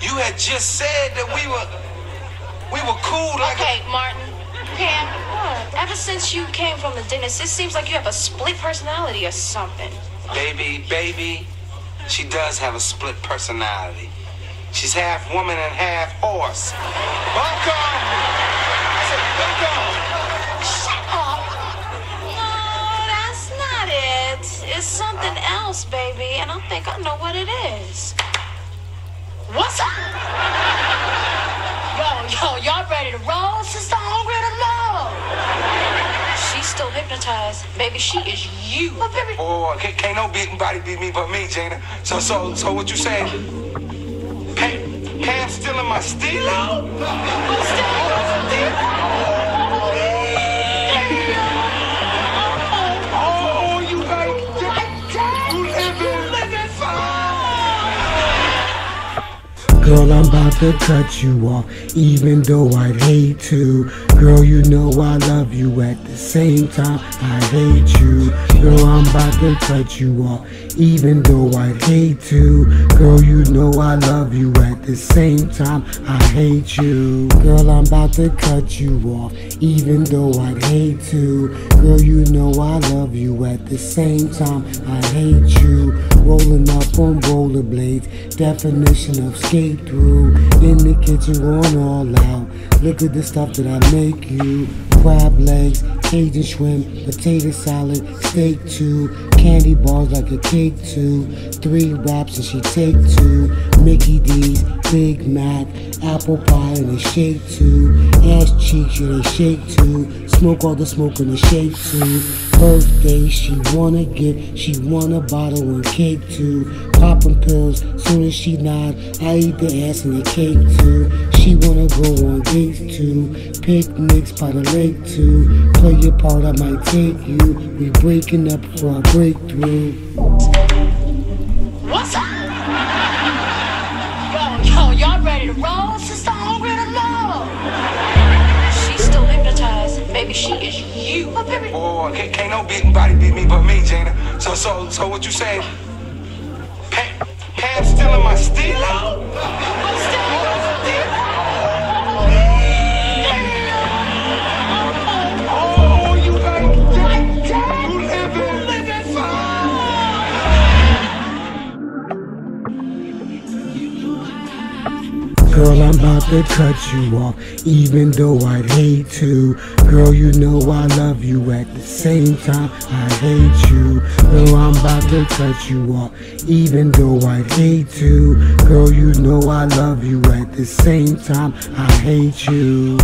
You had just said that we were we were cool like Okay, Martin. Pam, what? Ever since you came from the dentist, it seems like you have a split personality or something. baby, baby. She does have a split personality. She's half woman and half horse. Welcome. I said, welcome. Shut up. No, that's not it. It's something else, baby, and I think I know what it is. What's up? Yo, yo, y'all ready to roll? Sister hungry to low. She's still hypnotized. Baby, she is you. Oh, baby. Oh, oh, oh can't, can't no beating body beat me but me, Jana. So, so, so what you saying? Pam, Pam stealing my stilo? Girl, I'm about to cut you off, even though I'd hate to. Girl, you know I love you at the same time. I hate you. Girl, I'm about to cut you off, even though I'd hate to. Girl, you know I love you at the same time. I hate you. Girl, I'm about to cut you off, even though I'd hate to. Girl, you know I love you at the same time. I hate you. Rolling up on rollerblades, definition of skate through. In the kitchen, going all out. Look at the stuff that I make you. Crab legs, Cajun shrimp, potato salad, steak two, candy bars like a cake two, three wraps and she take two, Mickey D's, Big Mac, apple pie and a shake two, ass cheeks and a shake two, smoke all the smoke and a shake two, birthday she wanna get, she want a bottle and cake too, popping pills, soon as she nod, I eat the ass and the cake too, she wanna go on dates too, picnics by the lake too, play your part I might take you, we breaking up for a breakthrough. What's up? Yo, yo, y'all ready to roll? Sister hungry to low. She's still hypnotized. Baby, she is you. Oh, baby. Oh, can't, can't no beating body beat me but me, Jana. So, so, so what you saying? Girl, I'm about to cut you off, even though I'd hate to. Girl, you know I love you at the same time. I hate you. Girl, I'm about to cut you off, even though I'd hate to. Girl, you know I love you at the same time. I hate you.